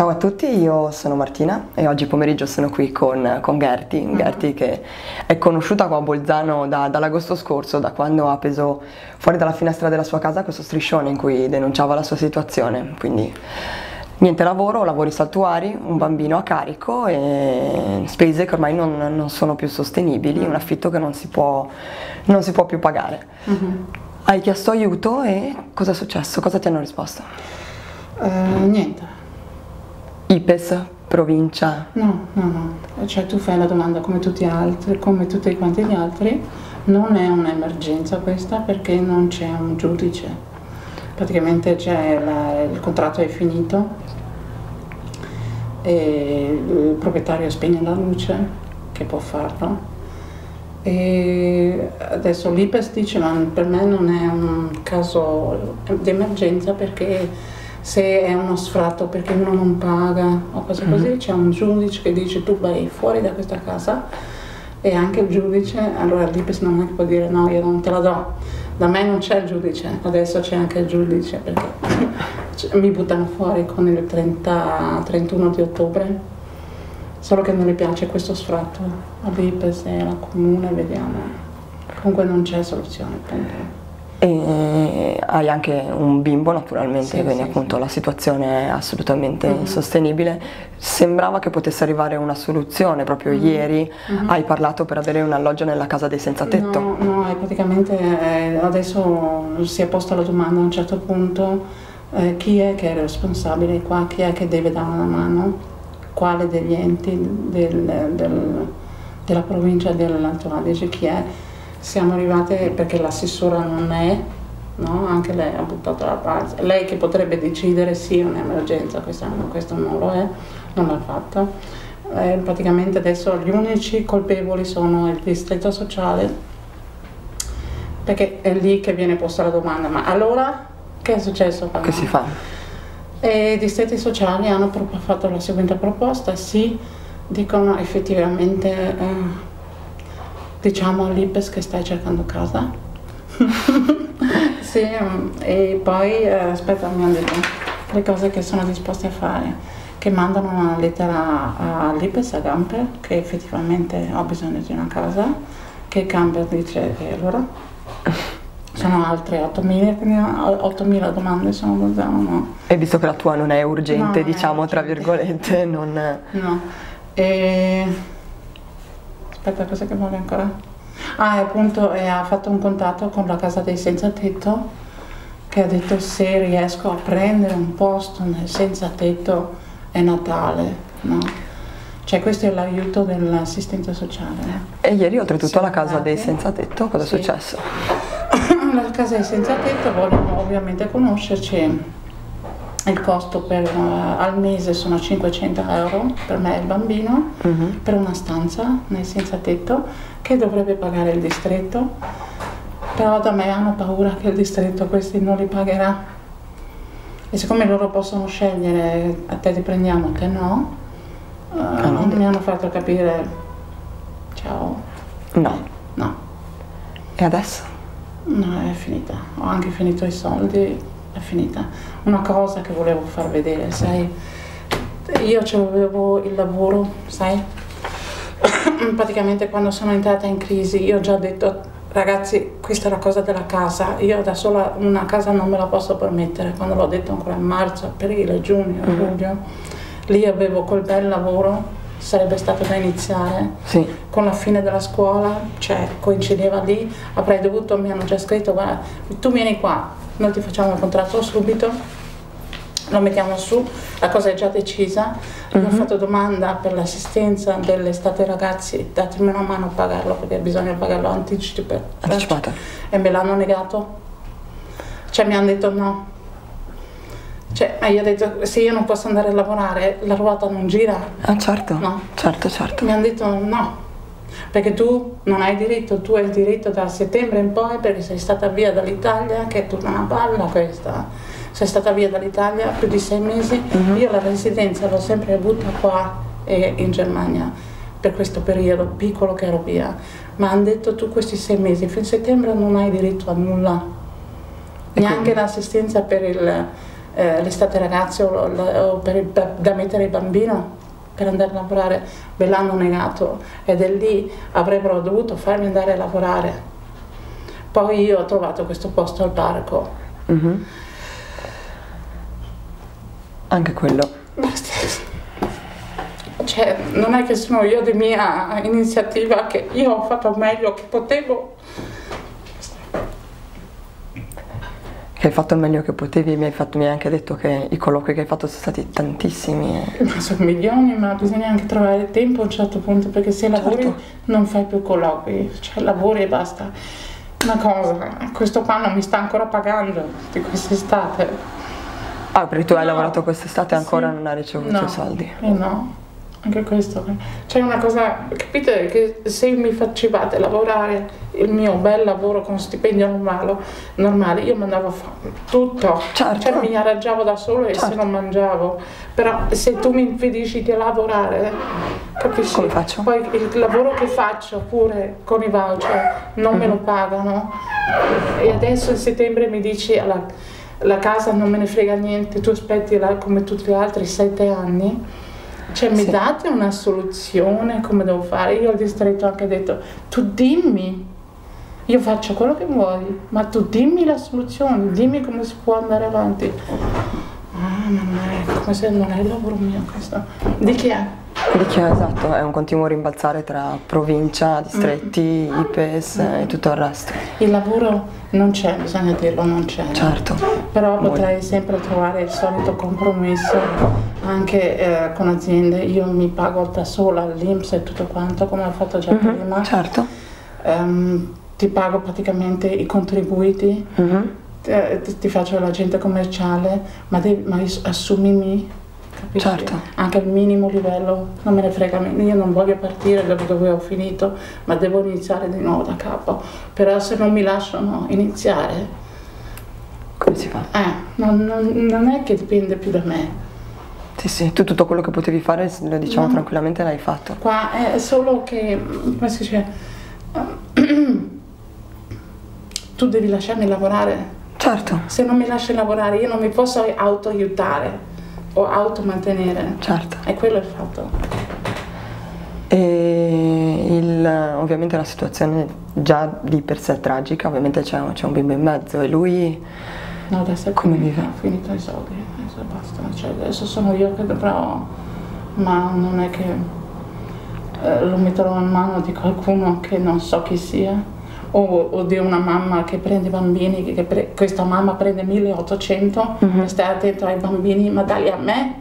Ciao a tutti, io sono Martina e oggi pomeriggio sono qui con, con Gerti, uh-huh. Gerti che è conosciuta qua a Bolzano da, dall'agosto scorso, da quando ha appeso fuori dalla finestra della sua casa questo striscione in cui denunciava la sua situazione. Quindi niente lavoro, lavori saltuari, un bambino a carico e spese che ormai non, non sono più sostenibili, un affitto che non si può, non si può più pagare. Uh-huh. Hai chiesto aiuto e cosa è successo? Cosa ti hanno risposto? Uh, niente. IPES, provincia? No, no, no. Cioè tu fai la domanda come tutti, altri, come tutti quanti gli altri, non è un'emergenza questa perché non c'è un giudice. Praticamente la, il contratto è finito e il proprietario spegne la luce, che può farlo. E adesso l'IPES dice ma per me non è un caso di emergenza perché se è uno sfratto perché uno non paga o cose così, mm-hmm. c'è un giudice che dice tu vai fuori da questa casa e anche il giudice, allora l'IPES non è che può dire no, io non te la do, da me non c'è il giudice, adesso c'è anche il giudice perché mi buttano fuori con il 30, 31 di ottobre, solo che non mi piace questo sfratto all'IPES e alla comune, vediamo. Comunque non c'è soluzione. E hai anche un bimbo naturalmente, sì, quindi sì, appunto sì. la situazione è assolutamente mm-hmm. insostenibile. Sembrava che potesse arrivare una soluzione, proprio mm-hmm. ieri mm-hmm. hai parlato per avere un alloggio nella casa dei senza tetto. No, no praticamente eh, adesso si è posta la domanda a un certo punto eh, chi è che è responsabile qua, chi è che deve dare una mano, quale degli enti del, del, della provincia dell'Alto Adige, chi è siamo arrivate perché l'assessora non è, no? anche lei ha buttato la parte, lei che potrebbe decidere sì è un'emergenza, questo non lo è, non l'ha fatta. Eh, praticamente adesso gli unici colpevoli sono il distretto sociale, perché è lì che viene posta la domanda, ma allora che è successo? Che si fa? E I distretti sociali hanno fatto la seguente proposta, sì, dicono effettivamente... Eh, diciamo all'Ipes che stai cercando casa. sì, e poi eh, aspetta, mi hanno detto le cose che sono disposti a fare che mandano una lettera all'Ipes, a Gamper, che effettivamente ho bisogno di una casa, che Gamper dice che loro sono altre 8.000, domande sono Bolzano, no. E visto che la tua non è urgente, no, diciamo, è tra virgolette, non... No. E aspetta cosa che vuole ancora ah appunto e ha fatto un contatto con la casa dei senza tetto che ha detto se riesco a prendere un posto nel senza tetto è Natale no? cioè questo è l'aiuto dell'assistente sociale e ieri oltretutto alla casa dei senza tetto cosa sì. è successo? la casa dei senza tetto vogliono ovviamente conoscerci il costo per, uh, al mese sono 500 euro per me e il bambino uh-huh. per una stanza nel senza tetto che dovrebbe pagare il distretto. Però da me hanno paura che il distretto questi non li pagherà. E siccome loro possono scegliere a te ti prendiamo a te no uh, ah, mi hanno fatto capire ciao no. No. E adesso? no è finita. Ho anche finito i soldi è finita. Una cosa che volevo far vedere, sai, io avevo il lavoro, sai, praticamente quando sono entrata in crisi io ho già detto ragazzi questa è la cosa della casa, io da sola una casa non me la posso permettere, quando l'ho detto ancora in marzo, aprile, giugno, mm. luglio, lì avevo quel bel lavoro sarebbe stato da iniziare. Sì. con la fine della scuola, cioè coincideva lì, avrei dovuto, mi hanno già scritto, guarda, tu vieni qua, noi ti facciamo il contratto subito, lo mettiamo su, la cosa è già decisa, mm-hmm. ho fatto domanda per l'assistenza dell'estate ragazzi, datemi una mano a pagarlo perché bisogna pagarlo anticipato. E me l'hanno negato, cioè mi hanno detto no. Cioè, io ho detto, se io non posso andare a lavorare, la ruota non gira. Ah, certo. No. Certo, certo. Mi hanno detto no perché tu non hai diritto, tu hai il diritto da settembre in poi perché sei stata via dall'Italia, che è tutta una palla questa, sei stata via dall'Italia più di sei mesi, uh-huh. io la residenza l'ho sempre avuta qua e in Germania per questo periodo piccolo che ero via, ma hanno detto tu questi sei mesi, fino a settembre non hai diritto a nulla, e neanche l'assistenza per il eh, l'estate ragazzi o, o per, per, da mettere il bambino per andare a lavorare, me l'hanno negato ed è lì avrebbero dovuto farmi andare a lavorare. Poi io ho trovato questo posto al parco. Mm-hmm. Anche quello. Cioè, non è che sono io di mia iniziativa, che io ho fatto meglio che potevo che hai fatto il meglio che potevi, mi hai, fatto, mi hai, anche detto che i colloqui che hai fatto sono stati tantissimi. Sono milioni, ma bisogna anche trovare tempo a un certo punto, perché se lavori certo. non fai più colloqui, cioè lavori e basta. Una cosa, questo qua non mi sta ancora pagando di quest'estate. Ah, perché tu no. hai lavorato quest'estate e ancora sì. non hai ricevuto no. i soldi? Eh no. Anche questo. C'è una cosa, capite che se mi facevate lavorare il mio bel lavoro con stipendio normale, normale io mandavo a fare tutto, certo. cioè mi arrangiavo da solo e certo. se non mangiavo. Però se tu mi impedisci di lavorare, capisci? Come faccio? Poi il lavoro che faccio pure con i voucher non mm-hmm. me lo mhm. pagano e adesso in settembre mi dici alla, la casa non me ne frega niente, tu aspetti la, come tutti gli altri sette anni cioè mi sì. date una soluzione come devo fare? Io al distretto ho anche detto, tu dimmi, io faccio quello che vuoi, ma tu dimmi la soluzione, dimmi come si può andare avanti. Ah, non è come se non è il lavoro mio questo. Di chi è? Di chi è esatto, è un continuo rimbalzare tra provincia, distretti, mm. IPES mm. e tutto il resto. Il lavoro non c'è, bisogna dirlo, non c'è. Certo. Però potrei sempre trovare il solito compromesso anche eh, con aziende. Io mi pago da sola l'Inps e tutto quanto, come ho fatto già mm-hmm, prima. Certo. Um, ti pago praticamente i contribuiti. Mm-hmm. Ti, ti, faccio l'agente commerciale, ma, devi, ma assumimi capisci? Certo. Anche al minimo livello, non me ne frega, io non voglio partire da dove ho finito, ma devo iniziare di nuovo da capo. Però se non mi lasciano iniziare... Come si fa? Eh, non, non, non è che dipende più da me. Sì, sì, tu tutto quello che potevi fare, lo diciamo no. tranquillamente, l'hai fatto. Qua è solo che, come si dice, tu devi lasciarmi lavorare. Certo. Se non mi lasci lavorare io non mi posso auto-aiutare o automantenere. Certo. E quello è il fatto. E il, ovviamente la situazione già di per sé è tragica, ovviamente c'è, c'è un bimbo in mezzo e lui no, adesso come vive? Ho finito i soldi, adesso basta, cioè, adesso sono io che dovrò, ma non è che eh, lo metterò in mano di qualcuno che non so chi sia o, o, di una mamma che prende i bambini, che, pre, questa mamma prende 1800, mm-hmm. stai attento ai bambini, ma dagli a me?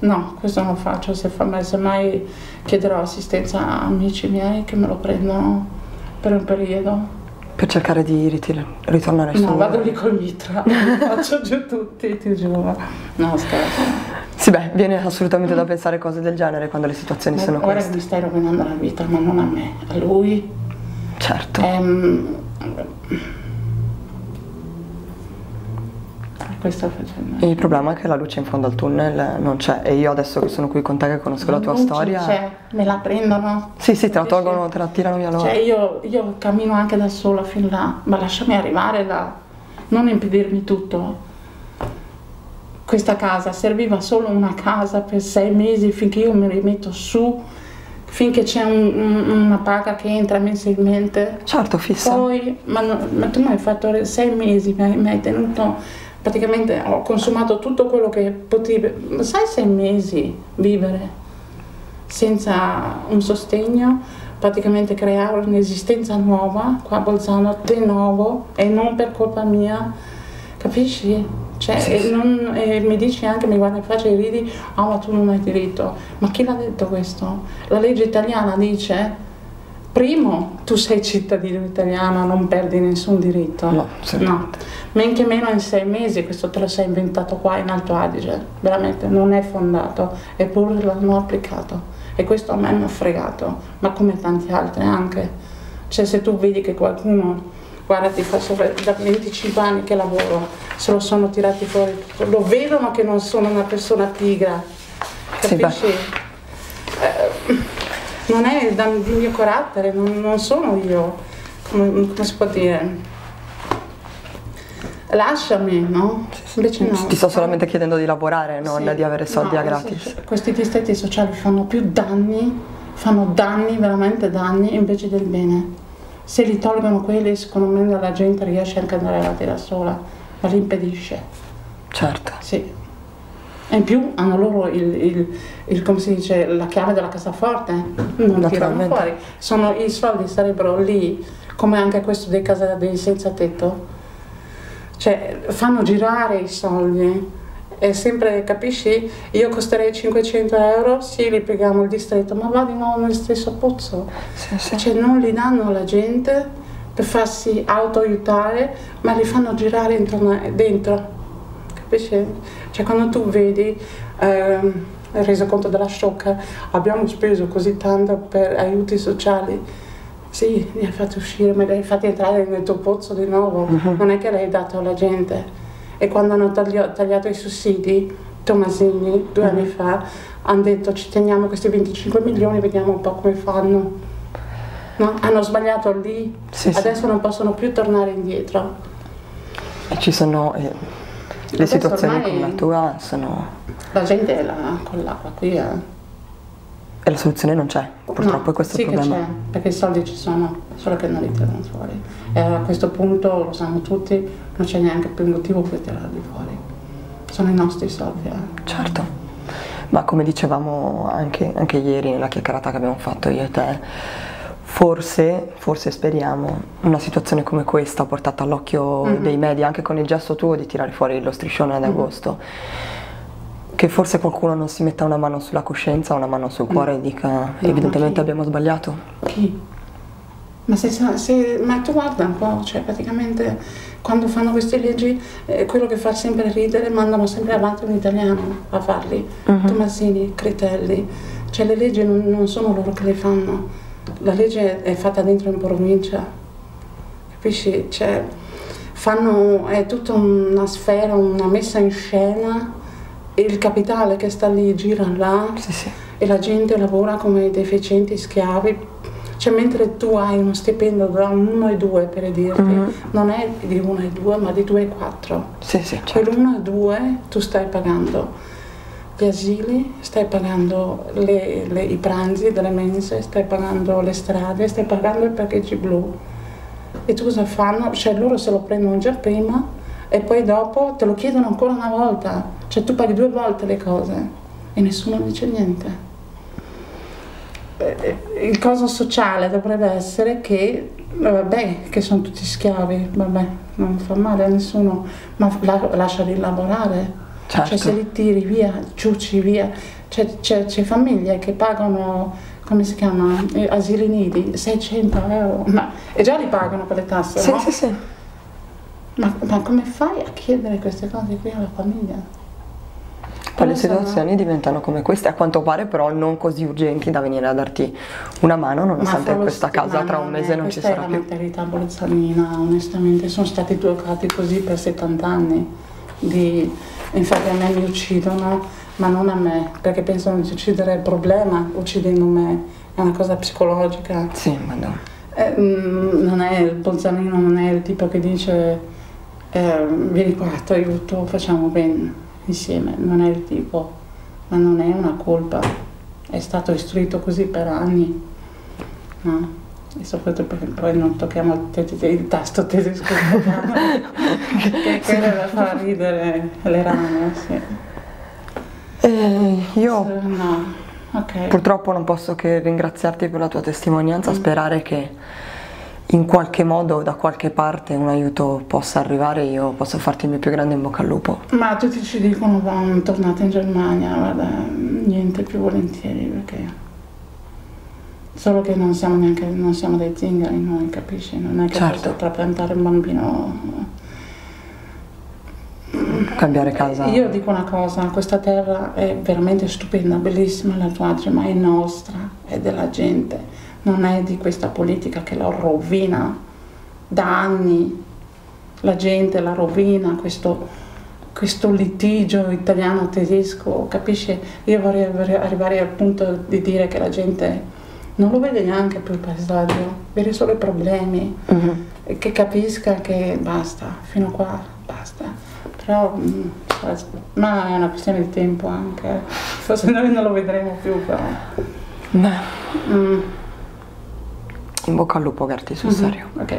No, questo non faccio, se, fa, se mai chiederò assistenza a amici miei che me lo prendono per un periodo. Per cercare di ritir- ritornare su. No, vado lì col mitra, faccio giù tutti, ti giuro. No, scherzo. Sì, beh, viene assolutamente da pensare cose del genere quando le situazioni ma sono ora queste. Ora mi stai rovinando la vita, ma non a me, a lui Certo. Ehm, questo facendo. Il problema è che la luce in fondo al tunnel non c'è e io adesso che sono qui con te che conosco la, la tua storia... C'è, me la prendono. Sì, sì, te la tolgono, te la tirano via loro. Cioè io, io cammino anche da sola fin là, ma lasciami arrivare là, non impedirmi tutto. Questa casa serviva solo una casa per sei mesi finché io mi rimetto su finché c'è un, un, una paga che entra mensilmente. Certo, fissa. Poi, ma, ma tu mi hai fatto sei mesi, mi hai, mi hai, tenuto, praticamente ho consumato tutto quello che potevi, sai sei mesi vivere senza un sostegno, praticamente creare un'esistenza nuova qua a Bolzano di nuovo e non per colpa mia, capisci? Cioè, sì, sì. Non, e mi dici anche, mi guarda in faccia e ridi, ah oh, ma tu non hai diritto. Ma chi l'ha detto questo? La legge italiana dice, primo, tu sei cittadino italiano, non perdi nessun diritto. No, no. Men che meno in sei mesi, questo te lo sei inventato qua in Alto Adige, veramente non è fondato, eppure l'hanno applicato. E questo a me mi ha fregato, ma come tanti altri anche. Cioè se tu vedi che qualcuno guarda ti faccio da 25 anni che lavoro, se lo sono tirati fuori, lo vedono che non sono una persona pigra, capisci? eh, non è dal mio carattere, non, non sono io, come, come, si può dire? lasciami, no? Invece no. Ti sto solamente chiedendo di lavorare, non Sì. di avere soldi No, a gratis. sì, Questi distretti sociali fanno più danni, fanno danni, veramente danni, invece del bene. Se li tolgono quelli, secondo me la gente riesce anche ad andare avanti da sola, ma li impedisce. Certo. Sì. E in più hanno loro il, il- il- come si dice, la chiave della cassaforte, non tirano Naturalmente. fuori. Sono, I soldi sarebbero lì, come anche questo dei, casa, dei senza tetto. Cioè, fanno girare i soldi. E sempre, capisci? Io costerei 500 euro, sì, li paghiamo il distretto, ma va di nuovo nel stesso pozzo. Sì, sì. Cioè non li danno alla gente per farsi autoaiutare, ma li fanno girare intorno- dentro. Capisci? Cioè quando tu vedi ehm, il resoconto della sciocca, abbiamo speso così tanto per aiuti sociali. Sì, li hai fatti uscire, ma li hai fatti entrare nel tuo pozzo di nuovo. Non è che l'hai dato alla gente. E quando hanno taglio- tagliato i sussidi, Tomasini, due anni fa, hanno detto ci teniamo questi 25 milioni, vediamo un po' come fanno. No? Hanno sbagliato lì, Sì, sì. adesso non possono più tornare indietro. E ci sono eh, le situazioni come la tua sono La gente è là, con l'acqua qui. Eh. e la soluzione non c'è. Purtroppo No, è questo sì il problema. che c'è, perché i soldi ci sono, solo che non li tirano fuori. E a questo punto, lo sanno tutti, non c'è neanche più motivo per tirarli fuori. Sono i nostri soldi. Eh. Certo. Ma come dicevamo anche, anche ieri nella chiacchierata che abbiamo fatto io e te, forse, forse speriamo, una situazione come questa portata all'occhio Mhm. dei media, anche con il gesto tuo di tirare fuori lo striscione ad agosto, che forse qualcuno non si metta una mano sulla coscienza, una mano sul cuore e dica ma evidentemente abbiamo sbagliato. Chi? Ma, se, se- ma tu guarda un po', cioè praticamente quando fanno queste leggi, eh, quello che fa sempre ridere, mandano sempre avanti un italiano a farli. Tomasini, Critelli. Cioè le leggi non, non sono loro che le fanno, la legge è fatta dentro in provincia. Capisci? Cioè, fanno, è tutta una sfera, una messa in scena, e il capitale che sta lì gira là Sì, sì. e la gente lavora come deficienti schiavi. Cioè, mentre tu hai uno stipendio da 1 e 2 per dirti, Mhm. non è di 1 e 2, ma di 2 e 4. Sì, sì, certo. Quell'1 e 2 tu stai pagando gli asili, stai pagando le- le- i pranzi delle mense, stai pagando le strade, stai pagando i parcheggi blu. E tu cosa fanno? Cioè loro se lo prendono già prima e poi dopo te lo chiedono ancora una volta. Cioè tu paghi due volte le cose e nessuno dice niente. Eh, eh, Il coso sociale dovrebbe essere che, vabbè, che sono tutti schiavi, vabbè, non fa male a nessuno, ma la- lasciali lavorare. Certo. Cioè se li tiri via, ciucci via, c'è, c'è- c'è famiglie che pagano, come si chiama, Eh, asili nidi, 600 euro, ma, e già li pagano per le tasse, Sì, no? sì, sì. Ma, ma come fai a chiedere queste cose qui alla famiglia? Poi le situazioni diventano come queste, a quanto pare però non così urgenti da venire a darti una mano, nonostante Ma questa casa tra un mese non ci questa sarà è la più. mentalità bolzanina, onestamente, sono stati educati così per 70 anni. Di, infatti a me mi uccidono, ma non a me, perché pensano di uccidere il problema uccidendo me, è una cosa psicologica. Sì, madonna. Eh, mm, non è il bolzanino, non è il tipo che dice eh, vieni qua, ti aiuto, facciamo bene insieme, non è il tipo, ma non è una colpa, è stato istruito così per anni, no? E soprattutto perché poi non tocchiamo il, te- te- il tasto tedesco che, che fa ridere le rane, sì. Eh, io No, ok. purtroppo non posso che ringraziarti per la tua testimonianza, sperare che in qualche modo da qualche parte un aiuto possa arrivare, io posso farti il mio più grande in bocca al lupo. Ma tutti ci dicono "Va, tornate in Germania, guarda, niente più volentieri perché solo che non siamo neanche non siamo dei zingari noi, capisci? Non è che Certo. posso trapiantare un bambino. Cambiare casa. Io dico una cosa, questa terra è veramente stupenda, bellissima la tua, ma è nostra, è della gente, non è di questa politica che la rovina da anni. La gente la rovina, questo, questo litigio italiano-tedesco, capisci? Io vorrei arrivare al punto di dire che la gente non lo vede neanche più il paesaggio, vede solo i problemi Mhm. e che capisca che basta, fino a qua, basta. Però, mm, ma è una questione di tempo anche. Forse noi non lo vedremo più, però. Beh. Mm. In bocca al lupo, Gerti, sul mm -hmm. serio. Ok.